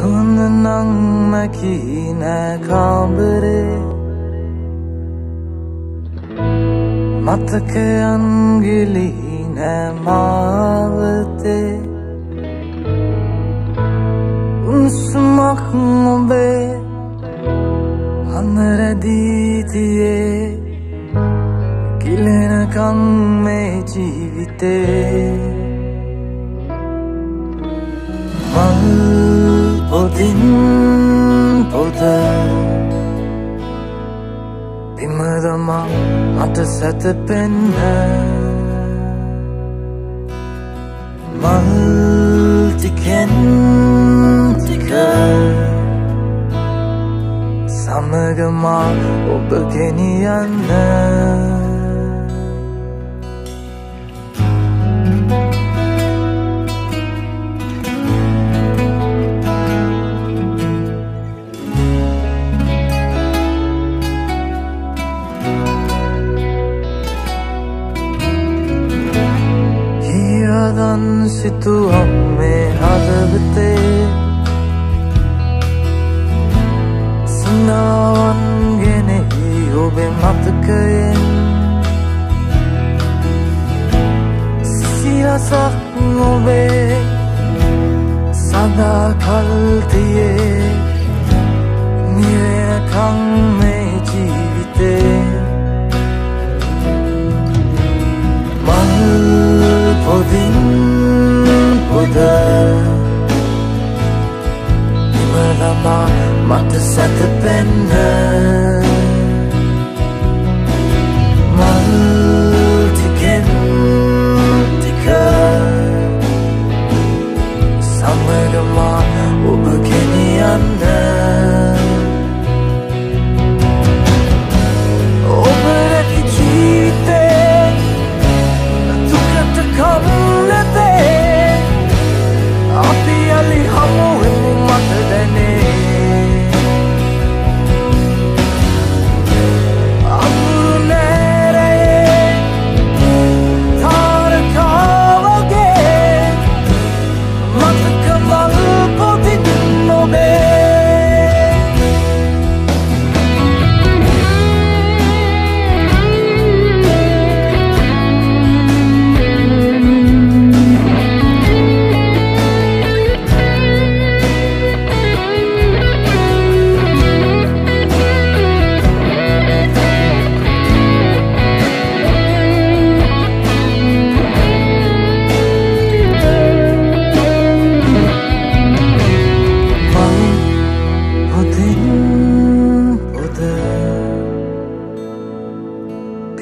සුවඳ නං මැකී නෑ කාඹරේ මතකයන් ගිලී නෑ මාවතේ උන්සුමක් නොබේ හඳරැදීතියේ කිලෙනකං මේ ජීවිතේ මල් පොතින් පොත. බිමදමා මට සැතපෙන්න මල් ටිකෙන් ටික. සමගමා ඔබ ගෙනියන්න. හදන් සිතුවම් මේ හදවතේ සනාවන්ගෙනෙහි ඔබේ මතකයෙන්. සිරසක් ඔබේ සදා කල්තියේ. නිරයකං මේ ජීවිතේ. සැතපෙන්න මල්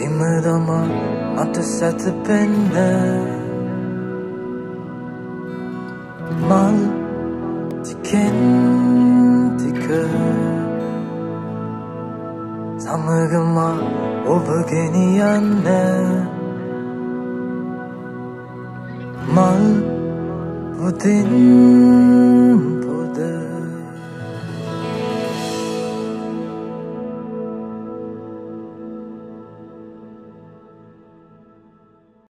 දමා මට සැතපෙන්න මල් ටිකෙන් ටික සමගමා ඔබ ගෙනියන්න මල් පුතින්